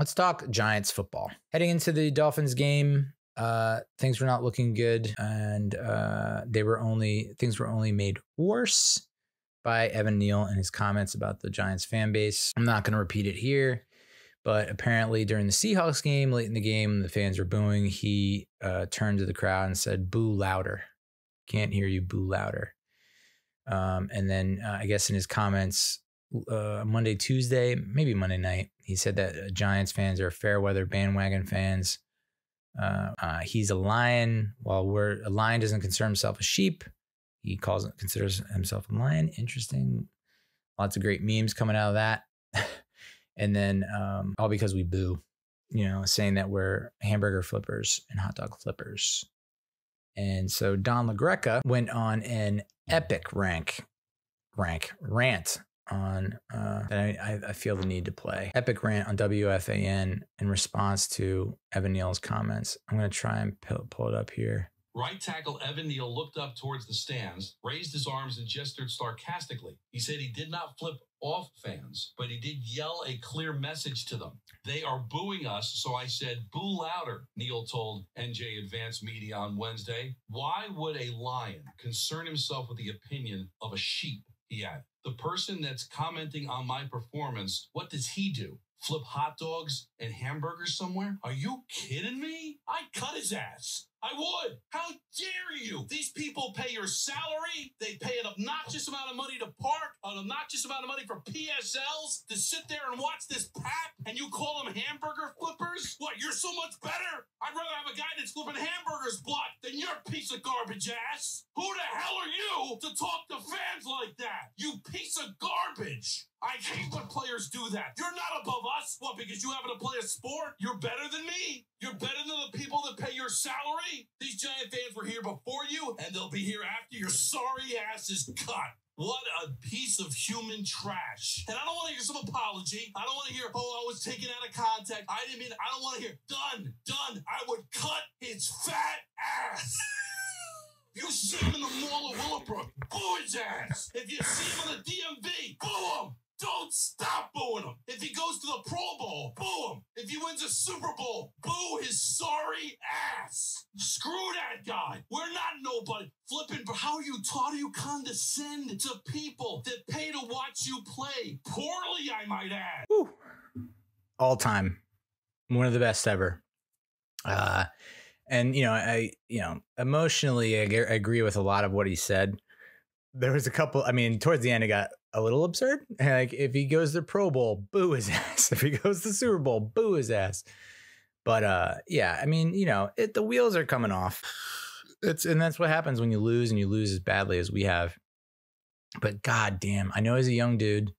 let's talk Giants football. Heading into the Dolphins game, uh, things were not looking good, and uh, they were only things were only made worse by Evan Neal and his comments about the Giants fan base. I'm not going to repeat it here, but apparently during the Seahawks game, late in the game, the fans were booing. He uh, turned to the crowd and said, "Boo louder! Can't hear you. Boo louder." Um, and then uh, I guess in his comments uh, Monday, Tuesday, maybe Monday night, he said that uh, Giants fans are fair weather bandwagon fans. Uh, uh, he's a lion. While we're a lion doesn't consider himself a sheep, he calls considers himself a lion. Interesting. Lots of great memes coming out of that. and then um, all because we boo, you know, saying that we're hamburger flippers and hot dog flippers. And so Don La Greca went on an epic rank, rank rant on uh, that I, I feel the need to play. Epic rant on WFAN in response to Evan Neal's comments. I'm going to try and pull, pull it up here. Right tackle Evan Neal looked up towards the stands, raised his arms, and gestured sarcastically. He said he did not flip off fans, but he did yell a clear message to them. They are booing us, so I said, boo louder, Neal told NJ Advanced Media on Wednesday. Why would a lion concern himself with the opinion of a sheep? He added. The person that's commenting on my performance, what does he do? Flip hot dogs and hamburgers somewhere? Are you kidding me? I cut his ass. I would. How dare you? These people pay your salary. They pay an obnoxious amount of money to park, an obnoxious amount of money for PSLs to sit there and watch this pap, and you call them hamburger flippers? What, you're so much better? I'd rather have a guy that's flipping hamburgers block than your piece of garbage ass. Who the hell are you to talk to fans like that? You piece of garbage. I hate when players do that. You're not above us. What, because you happen to play a sport? You're better than me? You're better than the people that pay your salary? These Giant fans were here before you, and they'll be here after your sorry ass is cut. What a piece of human trash. And I don't want to hear some apology. I don't want to hear, oh, I was taken out of context. I didn't mean, I don't want to hear, done, done. I would cut his fat ass. You see him in the mall of Willowbrook, boo his ass. If you see him on the DMV, boo him. Don't stop booing him. If he goes to the Pro Bowl, boo him. If he wins a Super Bowl, boo his sorry ass. Screw that guy. We're not nobody. Flipping, but how are you taught Do you condescend to people that pay to watch you play? Poorly, I might add. All time. One of the best ever. Uh, and you know, I you know, emotionally, I, I agree with a lot of what he said. There was a couple. I mean, towards the end, it got a little absurd. Like if he goes to Pro Bowl, boo his ass. If he goes to Super Bowl, boo his ass. But uh, yeah, I mean, you know, it, the wheels are coming off. It's and that's what happens when you lose and you lose as badly as we have. But god damn, I know as a young dude,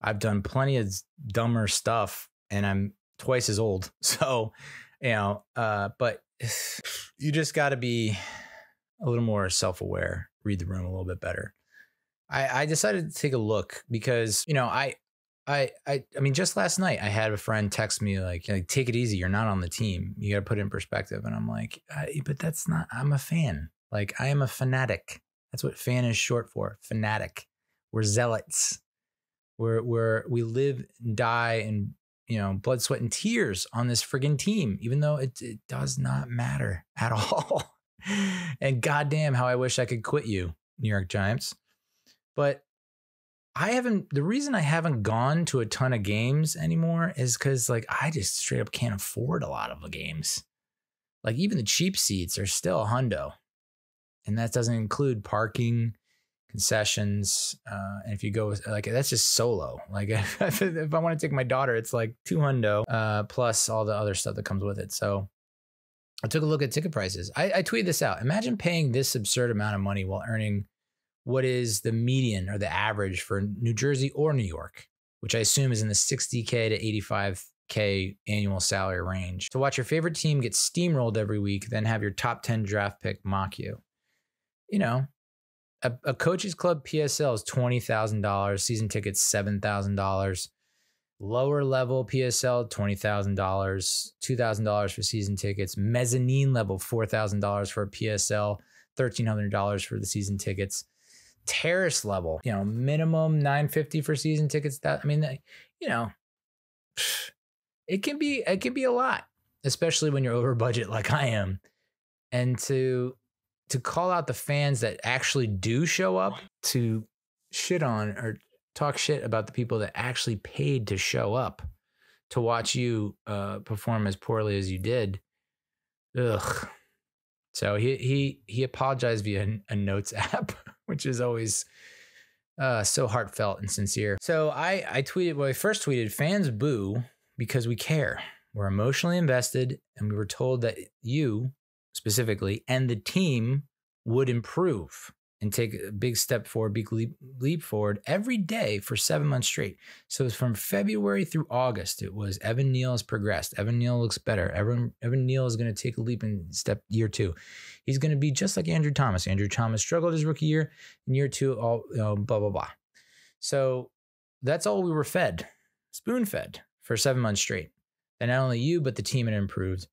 I've done plenty of dumber stuff, and I'm twice as old. So, you know, uh, but you just got to be a little more self aware, read the room a little bit better. I, I decided to take a look because you know I I I I mean just last night I had a friend text me like like take it easy you're not on the team you got to put it in perspective and I'm like but that's not I'm a fan like I am a fanatic. That's what fan is short for fanatic. We're zealots. We're we're we live and die and you know blood sweat and tears on this friggin' team even though it, it does not matter at all. And goddamn how I wish I could quit you New York Giants but I haven't, the reason I haven't gone to a ton of games anymore is because like I just straight up can't afford a lot of the games. Like even the cheap seats are still a hundo. And that doesn't include parking, concessions. Uh, and if you go like that's just solo. Like if, if I want to take my daughter, it's like two hundo uh, plus all the other stuff that comes with it. So I took a look at ticket prices. I, I tweeted this out. Imagine paying this absurd amount of money while earning what is the median or the average for New Jersey or New York, which I assume is in the 60K to 85K annual salary range. To watch your favorite team get steamrolled every week, then have your top 10 draft pick mock you. You know, a, a coach's club PSL is $20,000, season tickets $7,000. Lower level PSL, $20,000, $2,000 for season tickets. Mezzanine level, $4,000 for a PSL, $1,300 for the season tickets terrace level, you know, minimum 950 for season tickets. That I mean, you know, it can be it can be a lot, especially when you're over budget like I am. And to to call out the fans that actually do show up to shit on or talk shit about the people that actually paid to show up to watch you uh, perform as poorly as you did. Ugh. So he he he apologized via a notes app, which is always uh, so heartfelt and sincere. So I I tweeted well I first tweeted fans boo because we care. We're emotionally invested and we were told that you specifically and the team would improve and take a big step forward, big leap, leap forward every day for seven months straight. So from February through August. It was Evan Neal has progressed. Evan Neal looks better. Evan Evan Neal is going to take a leap in step year two. He's going to be just like Andrew Thomas. Andrew Thomas struggled his rookie year. In year two, all you know, blah blah blah. So that's all we were fed, spoon fed for seven months straight. And not only you, but the team had improved.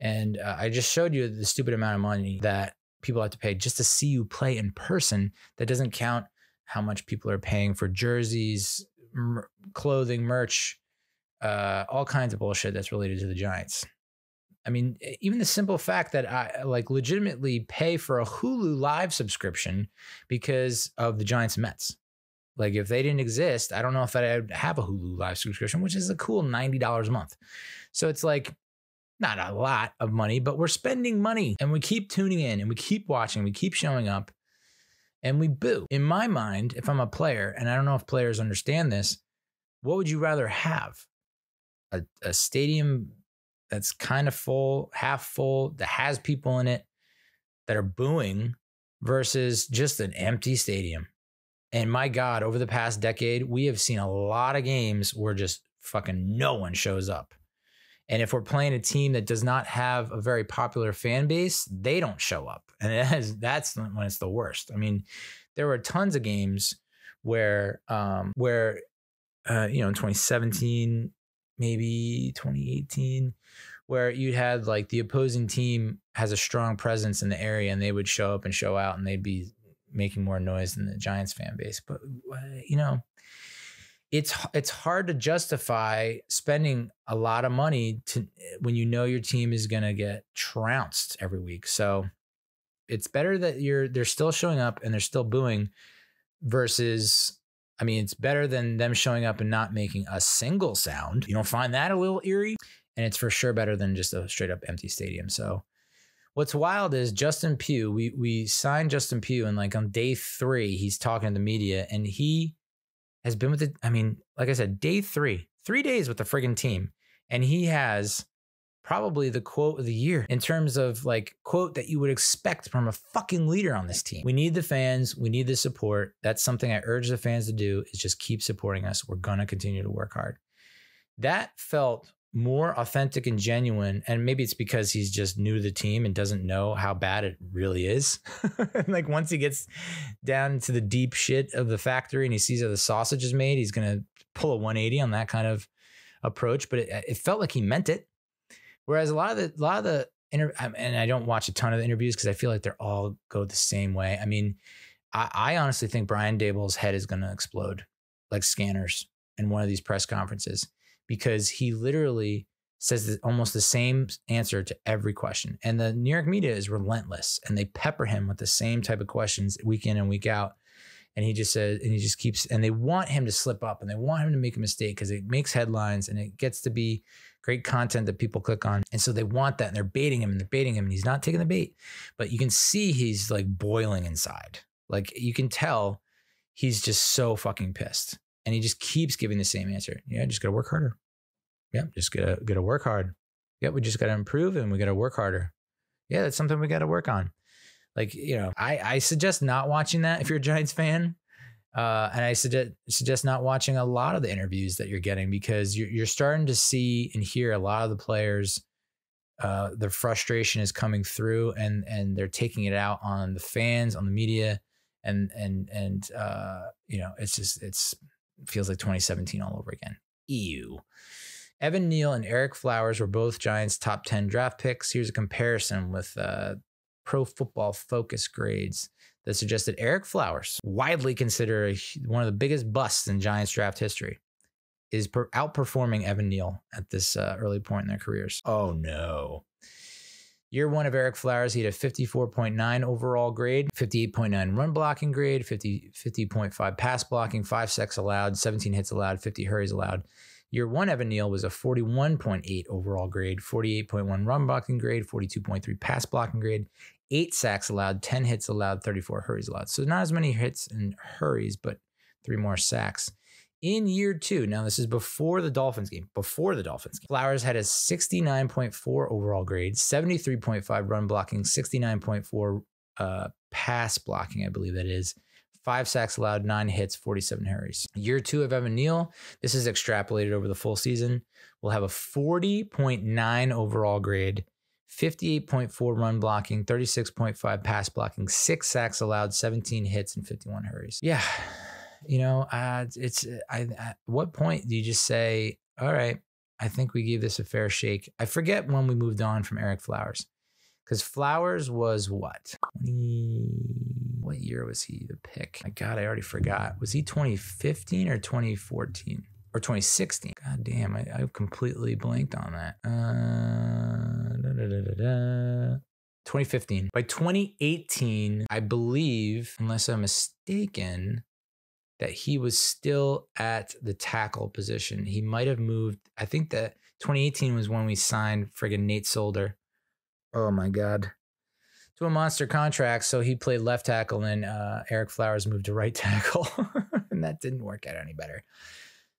And uh, I just showed you the stupid amount of money that people have to pay just to see you play in person. That doesn't count how much people are paying for jerseys, clothing, merch, uh, all kinds of bullshit that's related to the Giants. I mean, even the simple fact that I like legitimately pay for a Hulu live subscription because of the Giants Mets. Like if they didn't exist, I don't know if I'd have a Hulu live subscription, which is a cool $90 a month. So it's like not a lot of money, but we're spending money and we keep tuning in and we keep watching, we keep showing up and we boo. In my mind, if I'm a player, and I don't know if players understand this, what would you rather have? A, a stadium that's kind of full, half full, that has people in it that are booing versus just an empty stadium. And my God, over the past decade, we have seen a lot of games where just fucking no one shows up. And if we're playing a team that does not have a very popular fan base, they don't show up. And that's when it's the worst. I mean, there were tons of games where, um, where, uh, you know, in 2017, maybe 2018, where you had like the opposing team has a strong presence in the area and they would show up and show out and they'd be making more noise than the Giants fan base. But, uh, you know, it's it's hard to justify spending a lot of money to eh, when you know your team is going to get trounced every week. So it's better that you're they're still showing up and they're still booing versus I mean it's better than them showing up and not making a single sound. You don't find that a little eerie and it's for sure better than just a straight up empty stadium. So what's wild is Justin Pugh, we we signed Justin Pugh and like on day 3 he's talking to the media and he has been with the, I mean, like I said, day three, three days with the friggin' team. And he has probably the quote of the year in terms of like quote that you would expect from a fucking leader on this team. We need the fans, we need the support. That's something I urge the fans to do is just keep supporting us. We're going to continue to work hard. That felt more authentic and genuine. And maybe it's because he's just new to the team and doesn't know how bad it really is. like once he gets down to the deep shit of the factory and he sees how the sausage is made, he's going to pull a 180 on that kind of approach. But it, it, felt like he meant it. Whereas a lot of the, a lot of the, inter- and I don't watch a ton of the interviews because I feel like they're all go the same way. I mean, I, I honestly think Brian Daboll's head is going to explode like scanners in one of these press conferences because he literally says almost the same answer to every question. And the New York media is relentless and they pepper him with the same type of questions week in and week out. And he just says, and he just keeps, and they want him to slip up and they want him to make a mistake because it makes headlines and it gets to be great content that people click on. And so they want that and they're baiting him and they're baiting him and he's not taking the bait. But you can see he's like boiling inside. Like you can tell he's just so fucking pissed and he just keeps giving the same answer. Yeah, just gotta work harder. Yeah, just gotta gotta work hard. Yeah, we just gotta improve and we gotta work harder. Yeah, that's something we gotta work on. Like you know, I I suggest not watching that if you're a Giants fan. Uh, and I suggest suggest not watching a lot of the interviews that you're getting because you're you're starting to see and hear a lot of the players. Uh, the frustration is coming through, and and they're taking it out on the fans, on the media, and and and uh, you know, it's just it's feels like 2017 all over again. Ew. Evan Neal and Ereck Flowers were both Giants' top 10 draft picks. Here's a comparison with uh, pro football focus grades that suggested Ereck Flowers, widely considered one of the biggest busts in Giants draft history. is per- outperforming Evan Neal at this uh, early point in their careers. Oh no. Year one of Ereck Flowers, he had a 54.9 overall grade, 58.9 run blocking grade, 50, 50.5 pass blocking, five sacks allowed, 17 hits allowed, 50 hurries allowed. Year one, Evan Neal was a 41.8 overall grade, 48.1 run blocking grade, 42.3 pass blocking grade, eight sacks allowed, 10 hits allowed, 34 hurries allowed. So not as many hits and hurries, but three more sacks in year two. Now, this is before the Dolphins game. Before the Dolphins game, Flowers had a 69.4 overall grade, 73.5 run blocking, 69.4 uh, pass blocking, I believe that is. Five sacks allowed, nine hits, 47 hurries. Year two of Evan Neal, this is extrapolated over the full season, will have a 40.9 overall grade, 58.4 run blocking, 36.5 pass blocking, six sacks allowed, 17 hits, and 51 hurries. Yeah, you know, uh, it's I, at what point do you just say, all right, I think we gave this a fair shake. I forget when we moved on from Ereck Flowers. Because Flowers was what? 20, what year was he the pick? My God, I already forgot. Was he 2015 or 2014? Or 2016? God damn, I, I completely blanked on that. Uh, da, da, da, 2015. By 2018, I believe, unless I'm mistaken, that he was still at the tackle position. He might have moved. I think that 2018 was when we signed friggin' Nate Solder. Oh my God. To a monster contract. So he played left tackle and uh, Ereck Flowers moved to right tackle. and that didn't work out any better.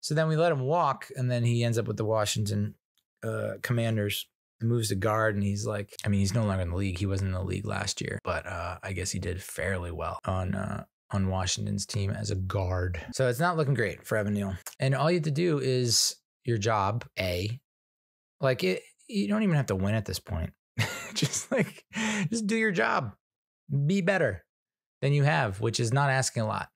So then we let him walk. And then he ends up with the Washington uh, Commanders. Moves to guard and he's like, I mean, he's no longer in the league. He wasn't in the league last year, but uh, I guess he did fairly well on uh, on Washington's team as a guard. So it's not looking great for Evan Neal. And all you have to do is your job, A. Like it, you don't even have to win at this point. just like, just do your job. Be better than you have, which is not asking a lot.